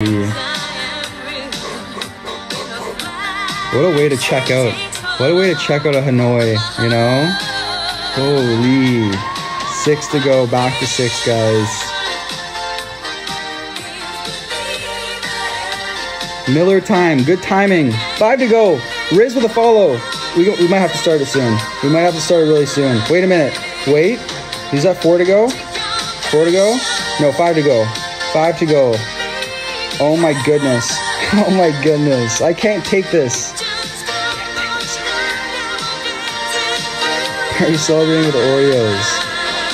What a way to check out. What a way to check out of Hanoi, you know? Holy. Six to go, back to six, guys. Miller time, good timing. Five to go. Riz with a follow. We, we might have to start it soon. We might have to start it really soon. Wait a minute. Wait. Is that four to go? Four to go? No, five to go. Five to go. Oh my goodness. Oh my goodness. I can't take this. Are you celebrating with Oreos?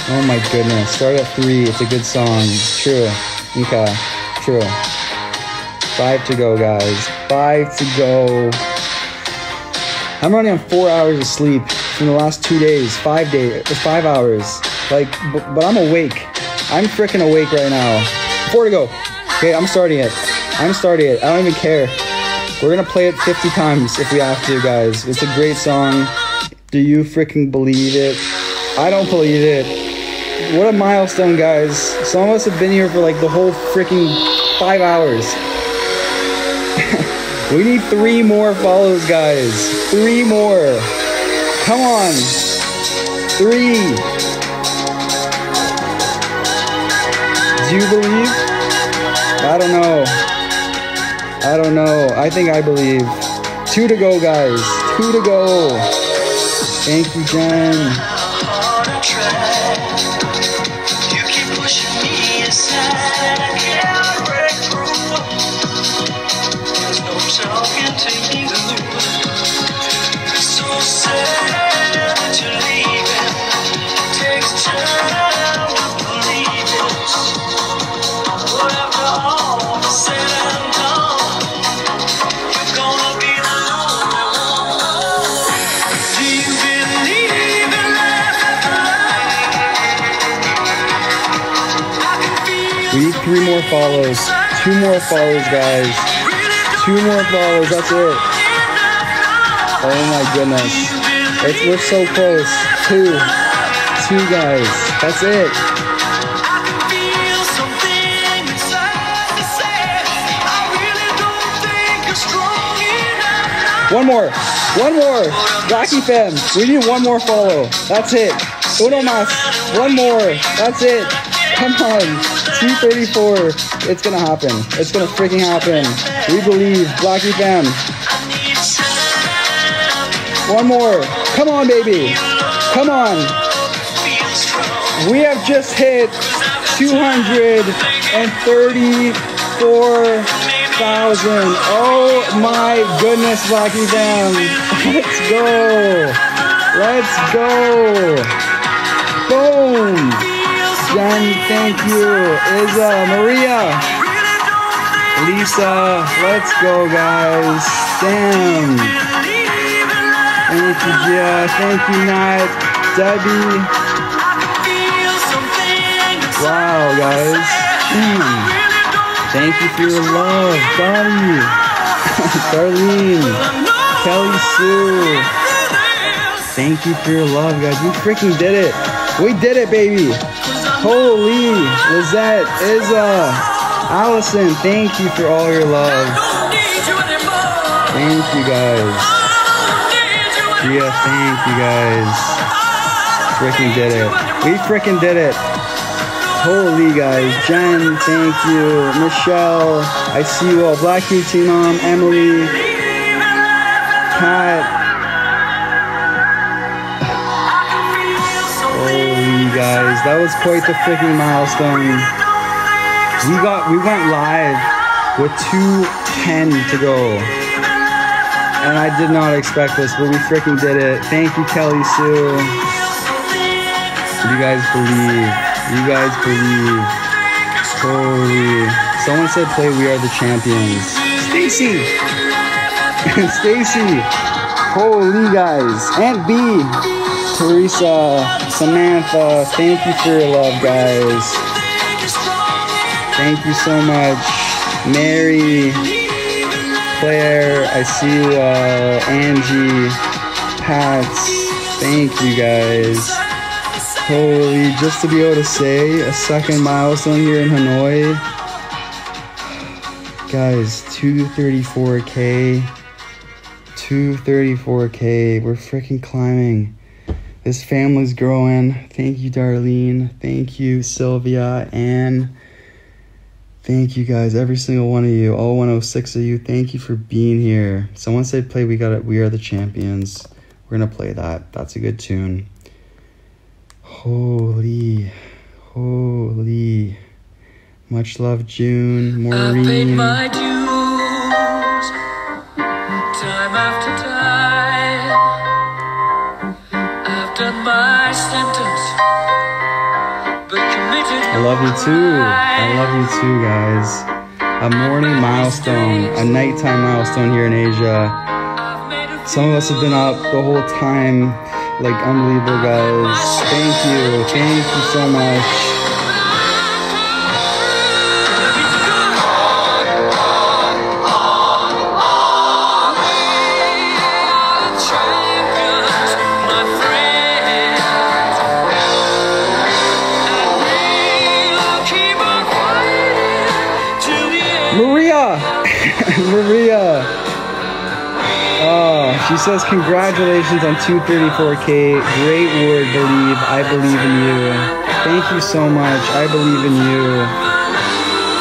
Oh my goodness. Start at three. It's a good song. True. Okay. True. Five to go, guys. Five to go. I'm running on four hours of sleep from the last two days. Five days. Five hours. Like, but, but I'm awake. I'm freaking awake right now. Four to go. Okay, I'm starting it. I'm starting it. I don't even care. We're gonna play it 50 times if we have to, guys. It's a great song. Do you freaking believe it? I don't believe it. What a milestone, guys. Some of us have been here for like the whole freaking five hours. we need three more follows, guys. Three more. Come on. Three. Do you believe? I don't know. I don't know. I think I believe. Two to go, guys. Two to go. Thank you, Jen. We need three more follows. Two more follows, guys. Two more follows. That's it. Oh my goodness. It's, we're so close. Two. Two guys. That's it. One more. One more. Rocky Fam. We need one more follow. That's it. Uno más. One more. That's it. Come on. 234. It's gonna happen. It's gonna freaking happen. We believe. Blackie Fam. One more. Come on, baby. Come on. We have just hit 234,000. Oh my goodness, Blackie Fam. Let's go. Let's go. Boom. Jen, thank you. Isa, Maria, Lisa, let's go, guys. Damn. Thank you, Gia. Thank you, Nat. Debbie. Wow, guys. Damn. Thank you for your love, Donnie, Darlene, Kelly Sue. Thank you for your love, guys. We freaking did it. We did it, baby. Holy, Lizette, Izza, Allison, thank you for all your love. Thank you guys. Yeah, thank you guys. Freaking did it. We freaking did it. Holy guys. Jen, thank you. Michelle, I see you all. Black QT Mom, Emily, Pat. That was quite the freaking milestone. We got we went live with 210 to go. And I did not expect this, but we freaking did it. Thank you, Kelly Sue. You guys believe. You guys believe. Holy. Someone said play We Are the Champions. Stacy! Stacy! Holy guys. Aunt B. Teresa. Samantha. Thank you for your love, guys. Thank you so much. Mary. Claire. I see you, uh, Angie. Pats. Thank you guys. Holy, just to be able to say a second milestone here in Hanoi. guys, 234k. 234k. We're freaking climbing. This family's growing. Thank you, Darlene. Thank you, Sylvia. And thank you guys, every single one of you, all 106 of you. Thank you for being here. Someone said play We Got It. We Are the Champions. We're going to play that. That's a good tune. Holy, holy. Much love, June. Maureen. Love you too. I love you too, guys. A morning milestone, a nighttime milestone here in Asia. Some of us have been up the whole time, like unbelievable, guys. Thank you. Thank you so much. She says, Congratulations on 234K. Great word, believe. I believe in you. Thank you so much. I believe in you.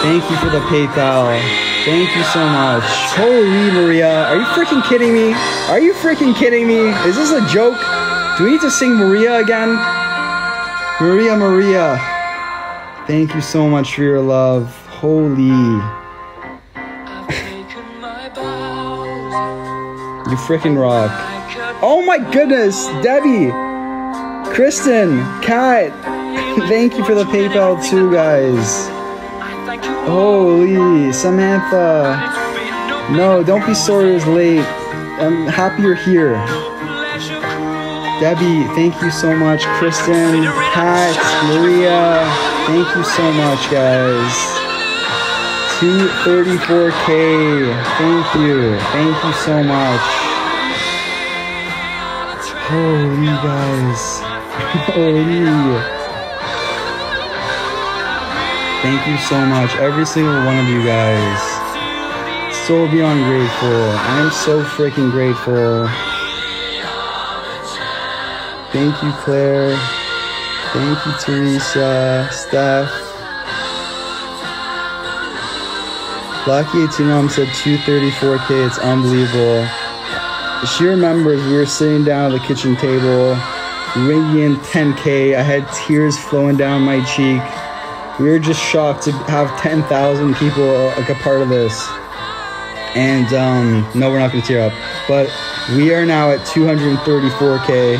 Thank you for the PayPal. Thank you so much. Holy Maria. Are you freaking kidding me? Are you freaking kidding me? Is this a joke? Do we need to sing Maria again? Maria, Maria. Thank you so much for your love. Holy. You freaking rock. Oh my goodness, Debbie, Kristen, Kat, thank you for the PayPal too, guys. Holy, Samantha. No don't be sorry it was late. I'm happy you're here. Debbie, thank you so much. Kristen, Kat, Maria, thank you so much, guys. 234k. Thank you. Thank you so much. Holy guys. Holy. Thank you so much, every single one of you guys. So beyond grateful. I am so freaking grateful. Thank you, Claire. Thank you, Teresa, Steph. Lucky 18 Mom said 234k. It's unbelievable. She remembers we were sitting down at the kitchen table, ringing 10k. I had tears flowing down my cheek. We were just shocked to have 10,000 people like a part of this. And um, no, we're not gonna tear up. But we are now at 234k.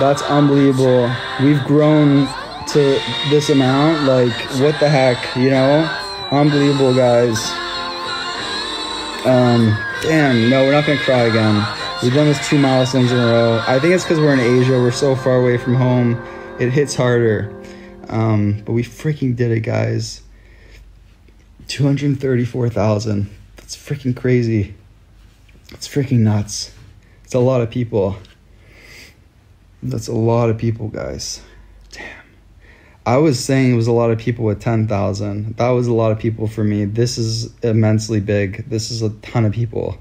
That's unbelievable. We've grown to this amount. Like, what the heck, you know? Unbelievable, guys. Um, damn, no, we're not gonna cry again. We've done this two milestones in a row. I think it's because we're in Asia. We're so far away from home. It hits harder. Um, but we freaking did it, guys. 234,000. That's freaking crazy. It's freaking nuts. It's a lot of people. That's a lot of people, guys. I was saying it was a lot of people with 10,000. That was a lot of people for me. This is immensely big. This is a ton of people.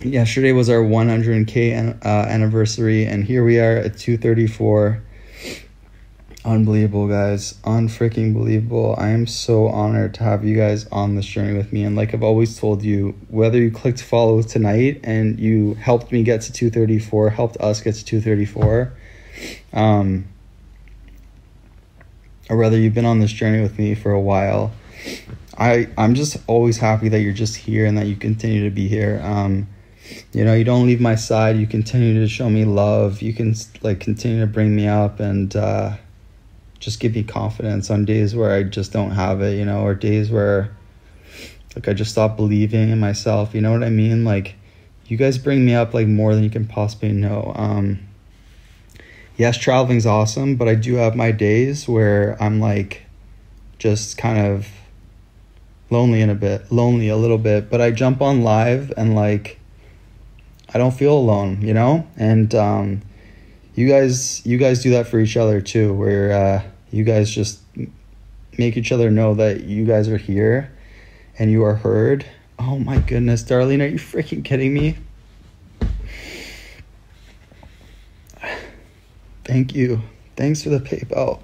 Yesterday was our 100k an- uh, anniversary, and here we are at 234. Unbelievable, guys. Unfreaking believable. I am so honored to have you guys on this journey with me. And like I've always told you, whether you clicked follow tonight and you helped me get to 234, helped us get to 234, um, or whether you've been on this journey with me for a while, I I'm just always happy that you're just here and that you continue to be here. Um, you know, you don't leave my side. You continue to show me love. You can like continue to bring me up and uh, just give me confidence on days where I just don't have it. You know, or days where like I just stop believing in myself. You know what I mean? Like you guys bring me up like more than you can possibly know. Um, yes, traveling's awesome, but I do have my days where I'm like just kind of lonely in a bit, lonely a little bit, but I jump on live and like I don't feel alone, you know? And um you guys you guys do that for each other too where uh you guys just make each other know that you guys are here and you are heard. Oh my goodness, Darlene, are you freaking kidding me? Thank you. Thanks for the PayPal.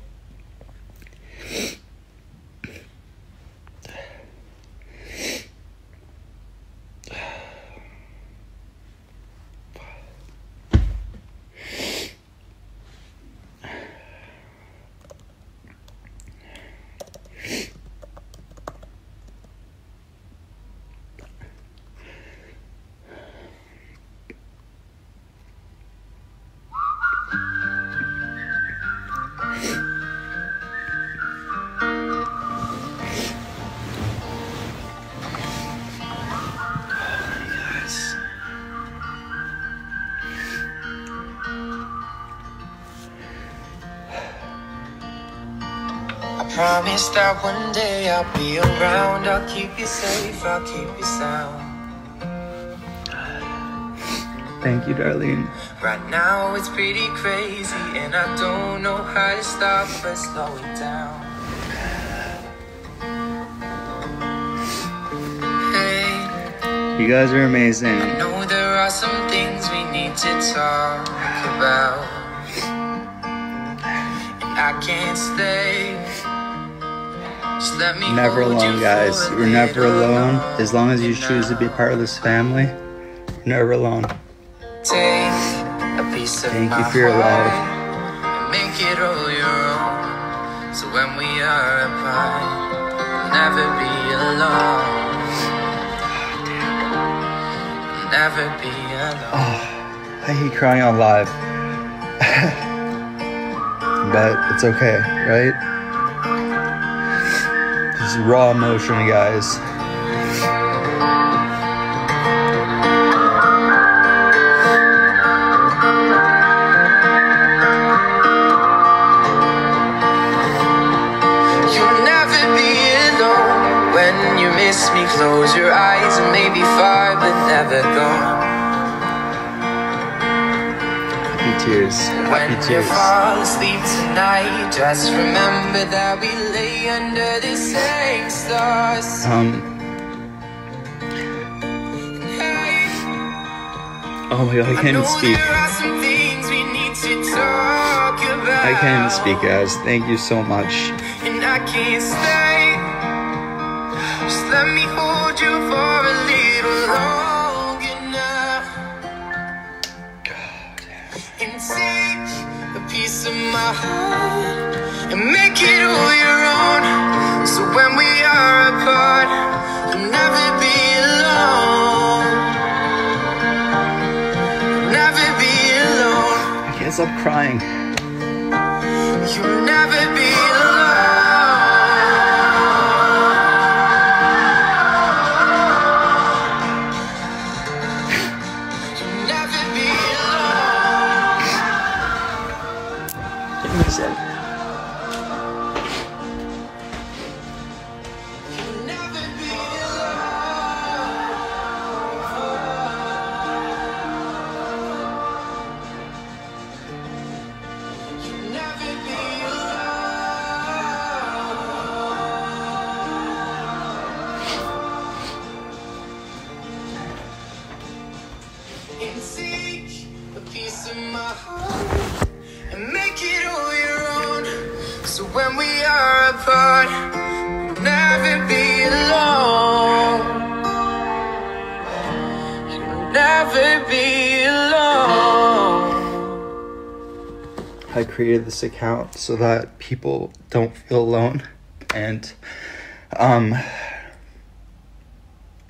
Promise that one day I'll be around. I'll keep you safe, I'll keep you sound. Thank you, Darlene. Right now it's pretty crazy, and I don't know how to stop but slow it down. Hey, You guys are amazing. I know there are some things we need to talk about. And I can't stay. Just let me Never alone, guys. You're never alone. As long as you choose to be part of this family, you're never alone. Take a piece of Thank you for your love. make it all your own. So when we are apart, never be alone. Never be alone. Oh, I hate crying on live. but it's okay, right? Is raw emotion, guys. You'll never be alone when you miss me. Close your eyes and maybe far, Happy tears. When Happy you tears. fall asleep tonight, just remember that we lay under the same stars. Um, oh my god, I can't even speak. there are some things we need to talk about. I can't even speak, guys. Thank you so much. and I can't stay. Just let me hold you for a little longer piece of my heart and make it all your own. So when we are apart, you'll never be alone. Never be alone. I can't stop crying. You'll never be And take a piece of my heart and make it all your own. So when we are apart, we'll never be alone. You'll never be alone. I created this account so that people don't feel alone and um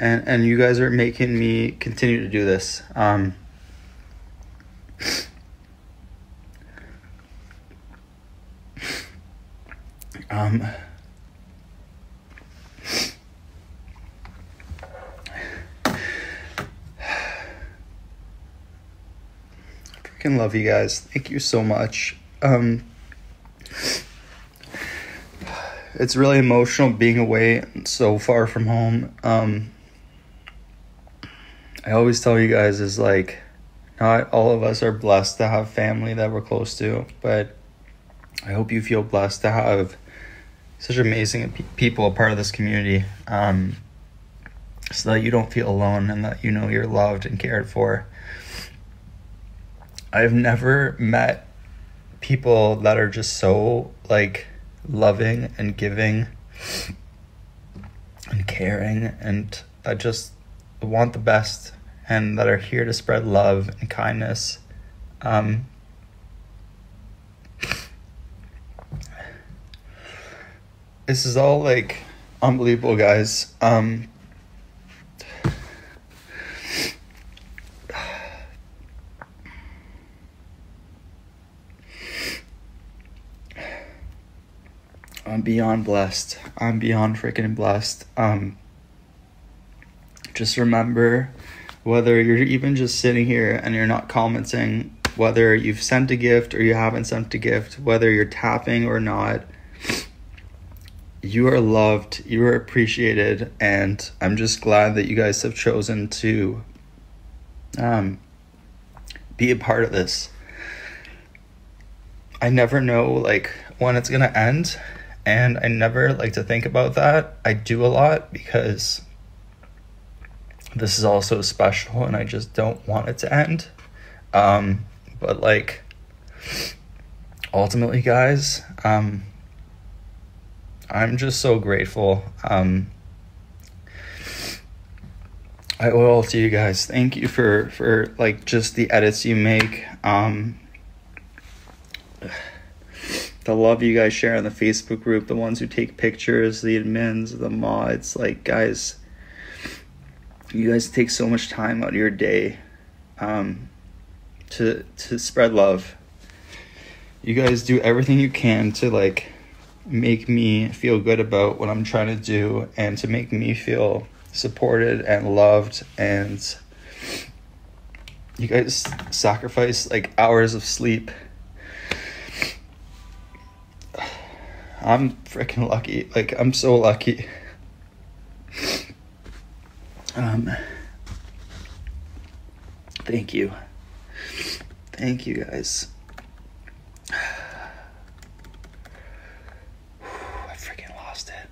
and and you guys are making me continue to do this um um freaking love you guys. Thank you so much. Um, it's really emotional being away so far from home. Um, I always tell you guys is like, not all of us are blessed to have family that we're close to, but I hope you feel blessed to have such amazing pe- people a part of this community. Um, so that you don't feel alone and that you know you're loved and cared for. I've never met people that are just so like loving and giving and caring and that just want the best and that are here to spread love and kindness. Um, this is all like unbelievable, guys. Um, I'm beyond blessed. I'm beyond freaking blessed. Um, just remember whether you're even just sitting here and you're not commenting, whether you've sent a gift or you haven't sent a gift, whether you're tapping or not, you are loved, you are appreciated, and I'm just glad that you guys have chosen to um, be a part of this. I never know like when it's gonna end and I never like to think about that. I do a lot because this is also special and I just don't want it to end. Um, but like ultimately guys, um, I'm just so grateful. Um, I owe all to you guys. Thank you for for like just the edits you make. Um, the love you guys share on the Facebook group, the ones who take pictures, the admins, the mods, like guys, you guys take so much time out of your day um, to to spread love. You guys do everything you can to like make me feel good about what I'm trying to do and to make me feel supported and loved and you guys sacrifice like hours of sleep I'm freaking lucky. Like I'm so lucky. Um thank you. Thank you guys. I freaking lost it.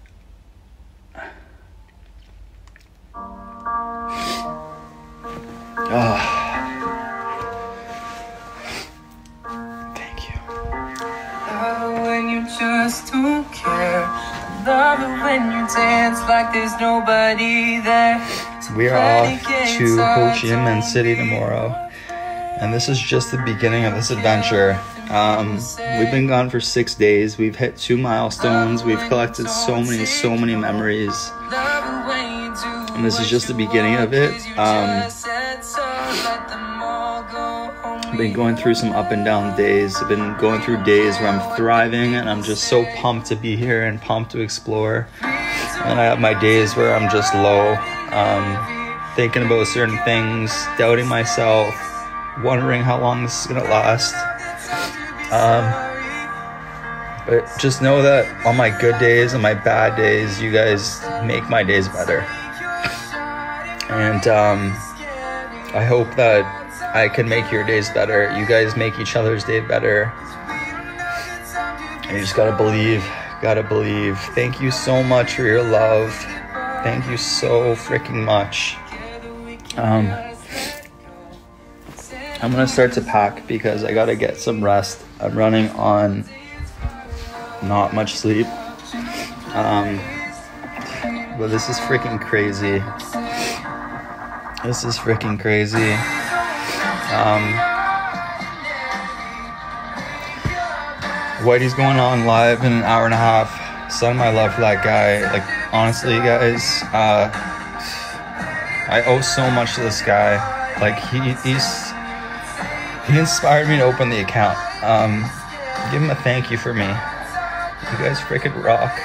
Ah. Thank you. When you just don't care. Love it when you dance like there's nobody there. We are off to Ho Chi Minh City tomorrow, and this is just the beginning of this adventure. Um, we've been gone for six days. We've hit two milestones. We've collected so many, so many memories, and this is just the beginning of it. Um, I've been going through some up and down days. I've been going through days where I'm thriving and I'm just so pumped to be here and pumped to explore. And I have my days where I'm just low, um, thinking about certain things, doubting myself, wondering how long this is gonna last. Um, but just know that on my good days and my bad days, you guys make my days better. And um, I hope that I can make your days better. You guys make each other's day better. And you just gotta believe, gotta believe. Thank you so much for your love. Thank you so freaking much. Um, I'm gonna start to pack because I gotta get some rest. I'm running on not much sleep. Um, but this is freaking crazy. This is freaking crazy. Um, Whitey's going on live in an hour and a half. Send my love that guy. Like honestly, guys, uh, I owe so much to this guy. Like he he's he inspired me to open the account. Um, give him a thank you for me. You guys freaking rock.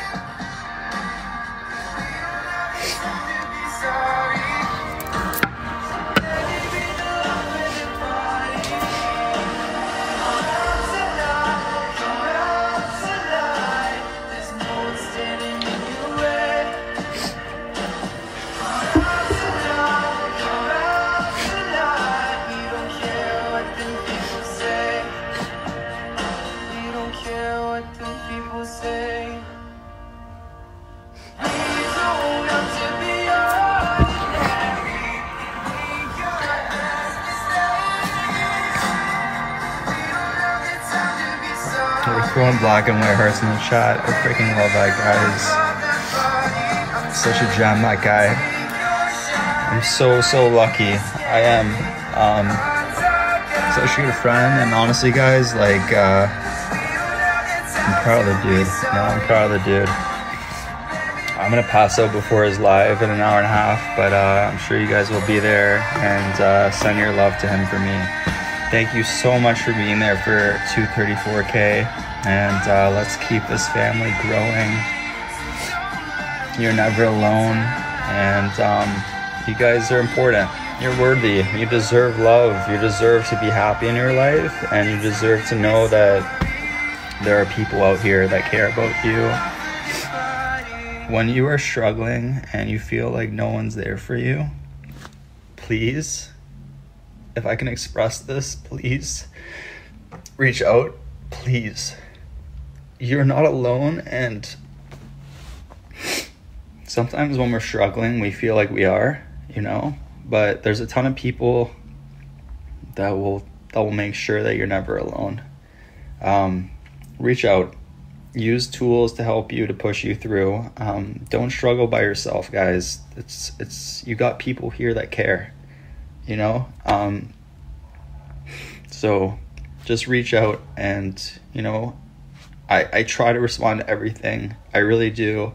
Black and white hearts in the chat. I freaking love that guys. Such a gem, that guy. I'm so so lucky. I am. Um, such a good friend, and honestly, guys, like, uh, I'm proud of the dude. No, I'm proud of the dude. I'm gonna pass out before his live in an hour and a half, but uh, I'm sure you guys will be there and uh, send your love to him for me. Thank you so much for being there for 234k, and uh, let's keep this family growing. You're never alone, and um, you guys are important. You're worthy. You deserve love. You deserve to be happy in your life, and you deserve to know that there are people out here that care about you when you are struggling and you feel like no one's there for you, please, if I can express this, please reach out. Please. You're not alone, and sometimes when we're struggling, we feel like we are, you know, but there's a ton of people that will that will make sure that you're never alone. Um, reach out use tools to help you to push you through. Um, don't struggle by yourself, guys. It's it's you got people here that care, you know. Um, so just reach out and you know, I I try to respond to everything. I really do.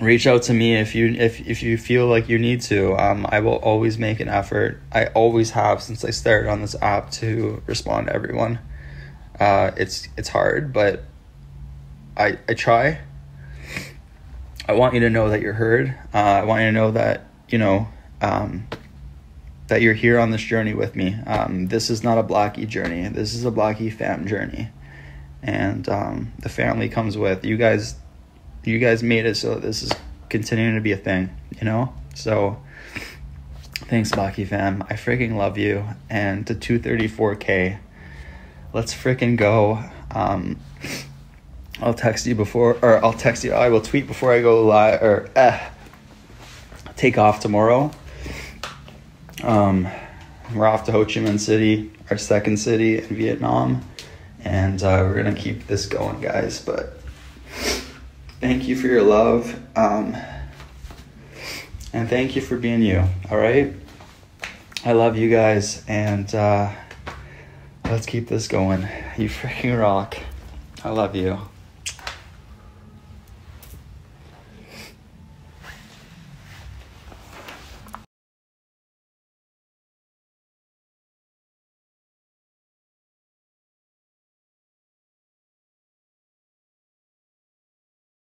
Reach out to me if you if if you feel like you need to. Um, I will always make an effort. I always have since I started on this app to respond to everyone. Uh, it's it's hard, but I, I try. I want you to know that you're heard. Uh, I want you to know that, you know, um, that you're here on this journey with me. Um, this is not a Blackie journey. This is a Blackie fam journey. And um, the family comes with you guys. You guys made it so this is continuing to be a thing, you know? So thanks, Blackie fam. I freaking love you. And to 234K, let's freaking go. Um, I'll text you before, or I'll text you. I will tweet before I go live, or eh, take off tomorrow. Um, we're off to Ho Chi Minh City, our second city in Vietnam, and uh, we're gonna keep this going, guys. But thank you for your love, um, and thank you for being you. All right, I love you guys, and uh, let's keep this going. You freaking rock. I love you.